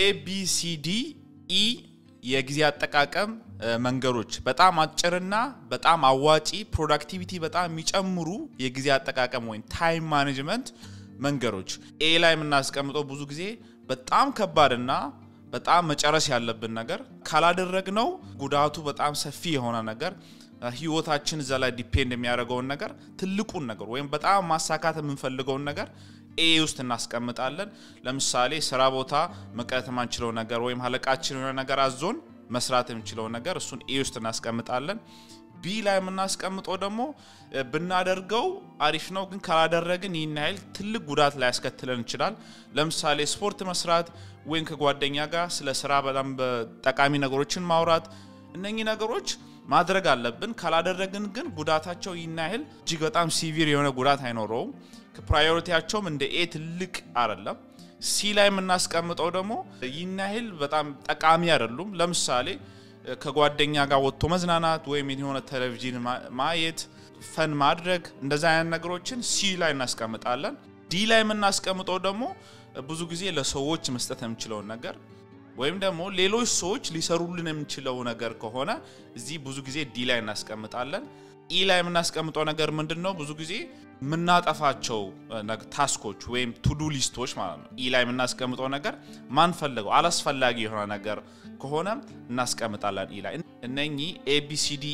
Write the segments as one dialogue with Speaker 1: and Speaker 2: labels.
Speaker 1: ABCDE የጊዜ አጠቃቀም መንገዶች በጣም አጭርና በጣም አዋጪ productivity በጣም የሚጨምሩ የጊዜ አጠቃቀም ወይም time management መንገዶች። A ላይ የምናስቀምጠው ብዙ ጊዜ በጣም ከባድና በጣም መጨረስ ያለብን ነገር ካላደረግነው ጉዳቱ በጣም ሰፊ የሆነ ነገር ህይወታችን እዛ ላይ depend የሚያደርገውን ነገር ትልቁን ነገር ወይም በጣም ማሳካት የምንፈልገውን ነገር A ውስጥ እናስቀምጣለን። ለምሳሌ ስራ ቦታ መቅረት የማንችለው ነገር ወይም አለቃችን የሆነ ነገር አዞን መስራት የምንችለው ነገር እሱን A ውስጥ እናስቀምጣለን። B ላይ የምናስቀምጠው ደግሞ ብናደርገው አሪፍ ነው፣ ግን ካላደረግን ይህን ያህል ትልቅ ጉዳት ላያስከትለን ይችላል። ለምሳሌ ስፖርት መስራት ወይም ከጓደኛ ጋር ስለ ስራ በጣም ጠቃሚ ነገሮችን ማውራት፣ እነኚህ ነገሮች ማድረግ አለብን። ካላደረግን ግን ጉዳታቸው ይህን እጅግ በጣም severe የሆነ ጉዳት አይኖረውም። priority ያቸውም እንደ A ትልቅ አይደለም። C ላይ የምናስቀምጠው ደግሞ ይህን በጣም ጠቃሚ አይደሉም። ለምሳሌ ከጓደኛ ጋር ወጥቶ መዝናናት ወይም የሆነ ቴሌቪዥን ማየት፣ fun ማድረግ እንደዚ አይነት ነገሮችን C ላይ እናስቀምጣለን። D ላይ የምናስቀምጠው ደግሞ ብዙ ጊዜ ለሰዎች መስጠት የምችለውን ነገር ወይም ደግሞ ሌሎች ሰዎች ሊሰሩልን የምንችለው ነገር ከሆነ እዚህ ብዙ ጊዜ D ላይ እናስቀምጣለን። E ላይ የምናስቀምጠው ነገር ምንድን ነው? ብዙ ጊዜ የምናጠፋቸው task ኦች ወይም to-do list ኦች ማለት ነው። E ላይ የምናስቀምጠው ነገር ማንፈልገው አላስፈላጊ የሆነ ነገር ከሆነ እናስቀምጣለን E ላይ። እነኚህ ABCD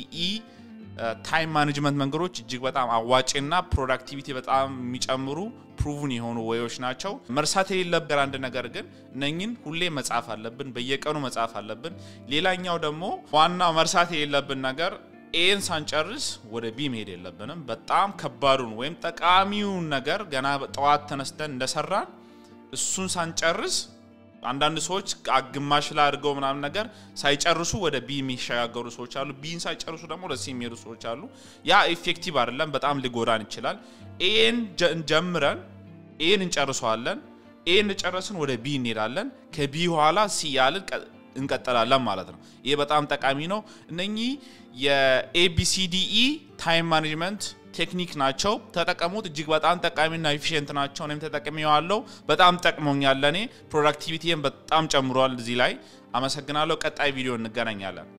Speaker 1: time management መንገዶች እጅግ በጣም አዋጭና productivity በጣም የሚጨምሩ proven የሆኑ way ኦች ናቸው። መርሳት የሌለብን አንድ ነገር ግን እነኝን ሁሌ መጻፍ አለብን፣ በየቀኑ መጻፍ አለብን። ሌላኛው ደግሞ ዋናው መርሳት የሌለብን ነገር A ን ሳንጨርስ ወደ B መሄድ የለብንም። በጣም ከባዱን ወይም ጠቃሚውን ነገር ገና ጠዋት ተነስተን እንደሰራን እሱን ሳንጨርስ አንዳንድ ሰዎች ግማሽ ላይ አድርገው ምናምን ነገር ሳይጨርሱ ወደ B የሚሸጋገሩ ሰዎች አሉ። B ን ሳይጨርሱ ደግሞ ወደ C የሚሄዱ ሰዎች አሉ። ያ effective አይደለም፣ በጣም ሊጎዳን ይችላል። A ን ጀምረን A ን እንጨርሰዋለን። A ን ጨረስን ወደ B እንሄዳለን። ከ B በኋላ C ያልን እንቀጥላለን ማለት ነው። ይህ በጣም ጠቃሚ ነው። እነኚህ የ ABCDE time management technique ናቸው። ተጠቀሙት። እጅግ በጣም ጠቃሚና efficient ናቸው። እኔም ተጠቅሜዋለሁ። በጣም ጠቅሞኛል። ለእኔ productivity ን በጣም ጨምሯል። እዚህ ላይ አመሰግናለሁ። ቀጣይ ቪዲዮ እንገናኛለን።